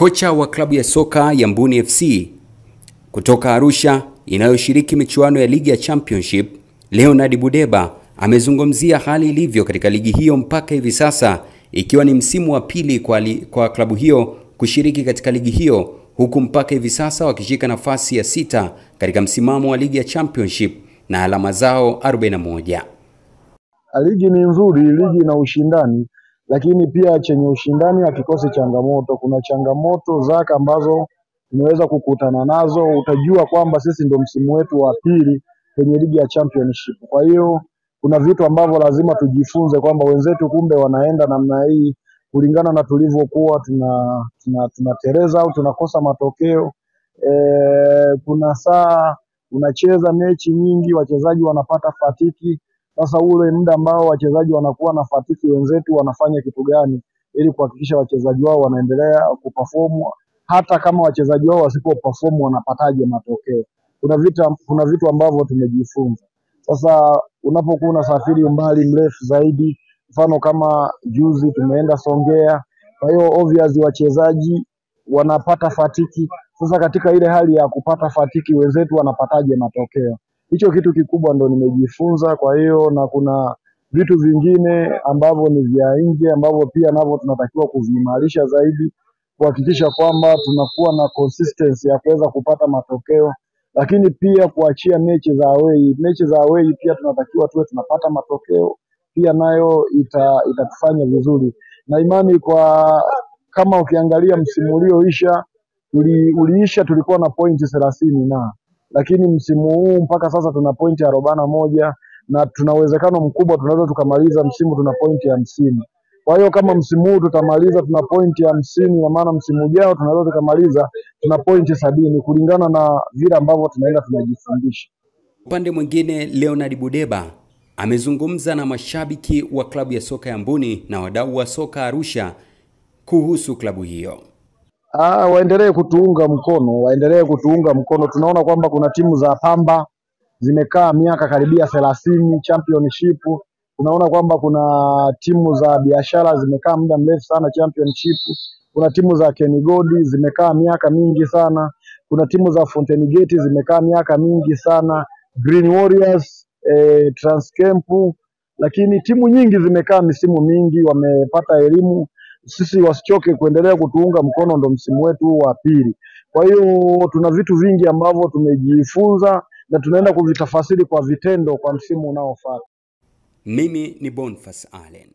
Kocha wa klabu ya soka ya Mbuni FC kutoka Arusha inayoshiriki michuano ya ligi ya Championship, Leonard Budeba amezungumzia hali ilivyo katika ligi hiyo mpaka hivi sasa, ikiwa ni msimu wa pili kwa, li, kwa klabu hiyo kushiriki katika ligi hiyo, huku mpaka hivi sasa wakishika nafasi ya sita katika msimamo wa ligi ya Championship na alama zao 41. Ligi ni nzuri, ligi ina ushindani, lakini pia chenye ushindani hakikosi changamoto. Kuna changamoto zake ambazo tumeweza kukutana nazo. Utajua kwamba sisi ndo msimu wetu wa pili kwenye ligi ya championship. Kwa hiyo kuna vitu ambavyo lazima tujifunze kwamba wenzetu kumbe wanaenda namna hii kulingana na tulivyokuwa tuna tunatereza tuna au tunakosa matokeo. E, kuna saa unacheza mechi nyingi, wachezaji wanapata fatiki. Sasa ule muda ambao wachezaji wanakuwa na fatiki, wenzetu wanafanya kitu gani ili kuhakikisha wachezaji wao wanaendelea kuperform, hata kama wachezaji wao wasipo perform wanapataje matokeo? Kuna vitu, kuna vitu ambavyo tumejifunza. Sasa unapokuwa unasafiri umbali mrefu zaidi, mfano kama juzi tumeenda Songea, kwa hiyo obvious wachezaji wanapata fatiki. Sasa katika ile hali ya kupata fatiki, wenzetu wanapataje matokeo? Hicho kitu kikubwa ndo nimejifunza. Kwa hiyo na kuna vitu vingine ambavyo ni vya nje ambavyo pia navyo tunatakiwa kuviimarisha zaidi, kuhakikisha kwamba tunakuwa na consistency ya kuweza kupata matokeo, lakini pia kuachia mechi za away. Mechi za away pia tunatakiwa tuwe tunapata matokeo pia, nayo ita, itatufanya vizuri na imani kwa kama ukiangalia msimu ulioisha uliisha tulikuwa na pointi thelathini na lakini msimu huu mpaka sasa tuna pointi arobaini na moja na tuna uwezekano mkubwa tunaweza tukamaliza msimu tuna pointi hamsini. Kwa hiyo kama msimu huu tutamaliza tuna pointi hamsini, na maana msimu ujao tunaweza tukamaliza tuna pointi sabini kulingana na vile ambavyo tunaenda tunajifundisha. Upande mwingine, Leonard Budeba amezungumza na mashabiki wa klabu ya soka ya Mbuni na wadau wa soka Arusha kuhusu klabu hiyo. Ah, waendelee kutuunga mkono, waendelee kutuunga mkono. Tunaona kwamba kuna timu za Pamba zimekaa miaka karibia thelathini championship. Tunaona kwamba kuna timu za biashara zimekaa muda mrefu sana championship. Kuna timu za Kenigodi zimekaa miaka mingi sana. Kuna timu za Fountain Gate zimekaa miaka mingi sana, Green Warriors, eh, Transcamp, lakini timu nyingi zimekaa misimu mingi, wamepata elimu sisi wasichoke kuendelea kutuunga mkono, ndo msimu wetu wa pili. Kwa hiyo tuna vitu vingi ambavyo tumejifunza na tunaenda kuvitafasiri kwa vitendo kwa msimu unaofuata. Mimi ni Boniface Allen.